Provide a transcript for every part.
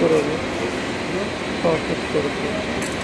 soralım. Farklı soralım.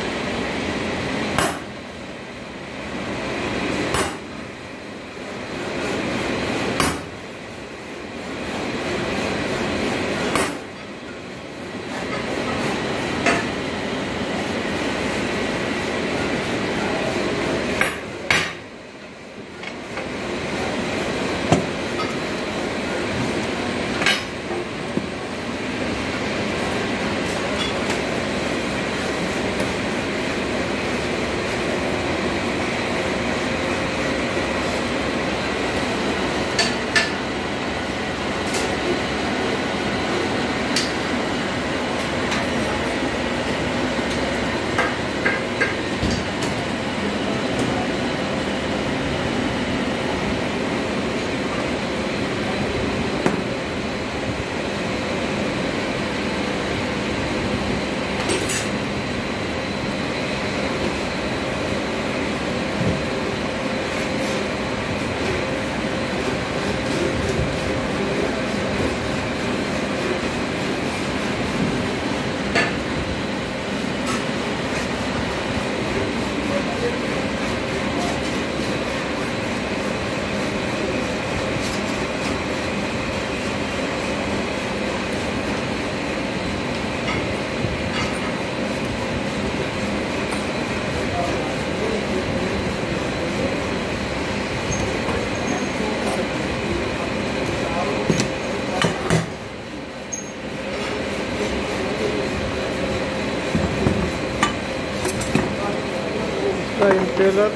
timetable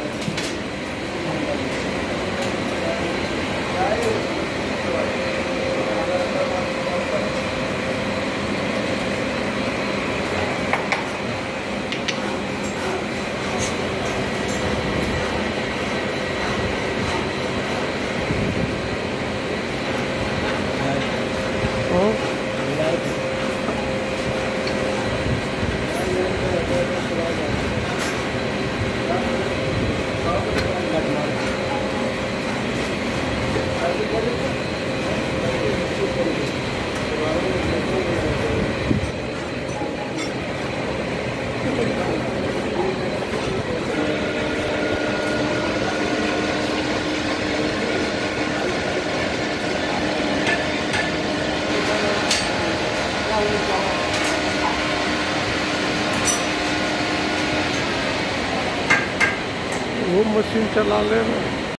Oh. वो मशीन चला लेना।